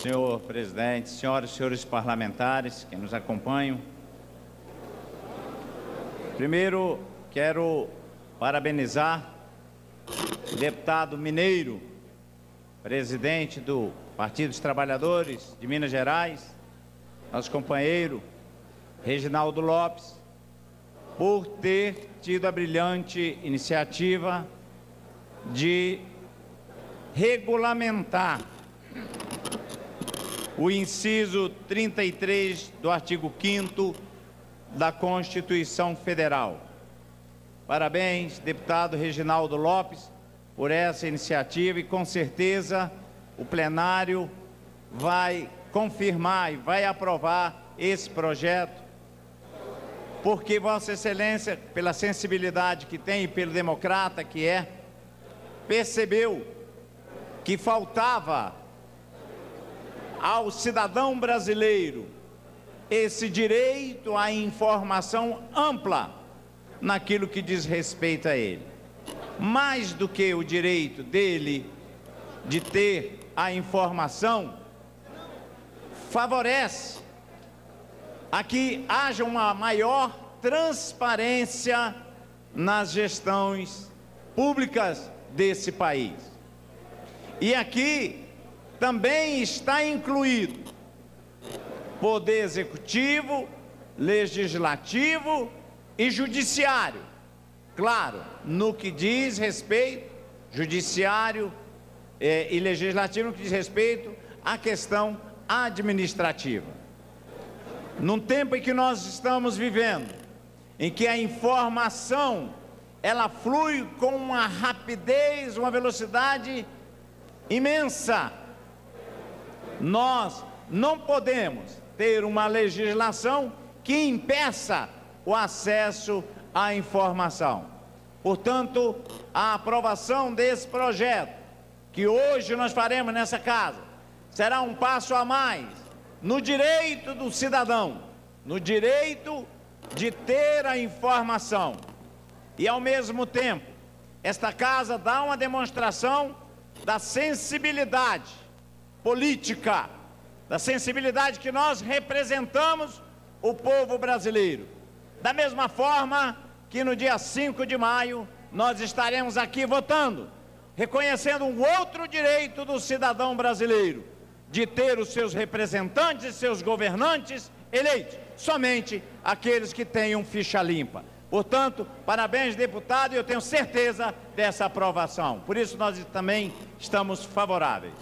senhor presidente, senhoras e senhores parlamentares que nos acompanham. Primeiro, quero parabenizar o deputado Mineiro, presidente do Partido dos Trabalhadores de Minas Gerais, nosso companheiro Reginaldo Lopes, por ter tido a brilhante iniciativa de regulamentar o inciso 33 do artigo 5 da Constituição Federal. Parabéns, deputado Reginaldo Lopes, por essa iniciativa e com certeza o plenário vai confirmar e vai aprovar esse projeto, porque Vossa Excelência, pela sensibilidade que tem e pelo democrata que é, percebeu que faltava ao cidadão brasileiro esse direito à informação ampla naquilo que diz respeito a ele. Mais do que o direito dele de ter a informação, favorece a que haja uma maior transparência nas gestões públicas desse país. E aqui também está incluído poder executivo, legislativo e judiciário. Claro, no que diz respeito, judiciário eh, e legislativo, no que diz respeito à questão administrativa. Num tempo em que nós estamos vivendo, em que a informação ela flui com uma rapidez, uma velocidade imensa. Nós não podemos ter uma legislação que impeça o acesso à informação. Portanto, a aprovação desse projeto, que hoje nós faremos nessa casa, será um passo a mais no direito do cidadão, no direito de ter a informação. E ao mesmo tempo, esta casa dá uma demonstração da sensibilidade política, da sensibilidade que nós representamos o povo brasileiro. Da mesma forma que no dia 5 de maio nós estaremos aqui votando, reconhecendo um outro direito do cidadão brasileiro, de ter os seus representantes e seus governantes eleitos, somente aqueles que tenham ficha limpa. Portanto, parabéns, deputado, e eu tenho certeza dessa aprovação. Por isso, nós também estamos favoráveis.